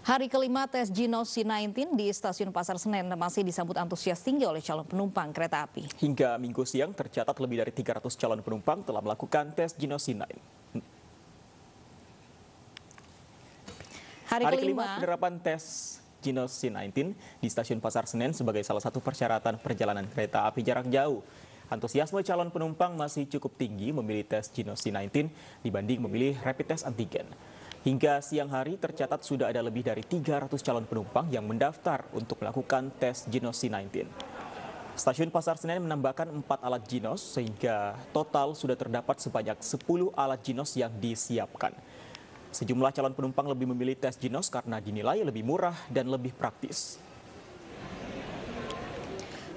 Hari kelima tes Genos C19 di stasiun Pasar Senen masih disambut antusias tinggi oleh calon penumpang kereta api. Hingga minggu siang tercatat lebih dari 300 calon penumpang telah melakukan tes Genos C9. Hari, Hari kelima, kelima penerapan tes Genos C19 di stasiun Pasar Senen sebagai salah satu persyaratan perjalanan kereta api jarak jauh. Antusiasme calon penumpang masih cukup tinggi memilih tes Genos C19 dibanding memilih rapid test antigen. Hingga siang hari tercatat sudah ada lebih dari 300 calon penumpang yang mendaftar untuk melakukan tes Genos C19. Stasiun Pasar Senen menambahkan 4 alat Genos sehingga total sudah terdapat sebanyak 10 alat Genos yang disiapkan. Sejumlah calon penumpang lebih memilih tes Genos karena dinilai lebih murah dan lebih praktis.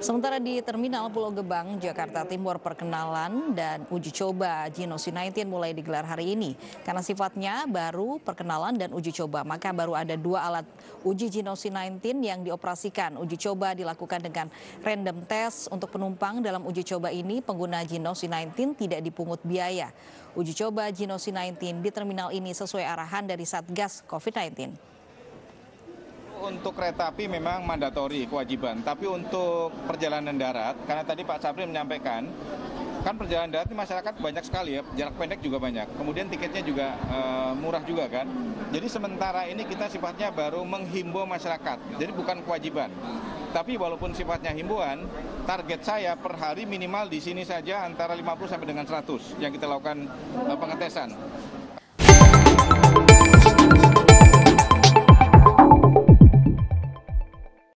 Sementara di Terminal Pulau Gebang, Jakarta Timur, perkenalan dan uji coba Genosi 19 mulai digelar hari ini. Karena sifatnya baru perkenalan dan uji coba, maka baru ada dua alat uji Genosi 19 yang dioperasikan. Uji coba dilakukan dengan random test untuk penumpang dalam uji coba ini pengguna Genosi 19 tidak dipungut biaya. Uji coba Genosi 19 di terminal ini sesuai arahan dari Satgas COVID-19 untuk kereta api memang mandatori kewajiban, tapi untuk perjalanan darat, karena tadi Pak Sapri menyampaikan, kan perjalanan darat ini masyarakat banyak sekali ya, jarak pendek juga banyak. Kemudian tiketnya juga uh, murah juga kan. Jadi sementara ini kita sifatnya baru menghimbau masyarakat, jadi bukan kewajiban. Tapi walaupun sifatnya himbauan, target saya per hari minimal di sini saja antara 50 sampai dengan 100 yang kita lakukan uh, pengetesan.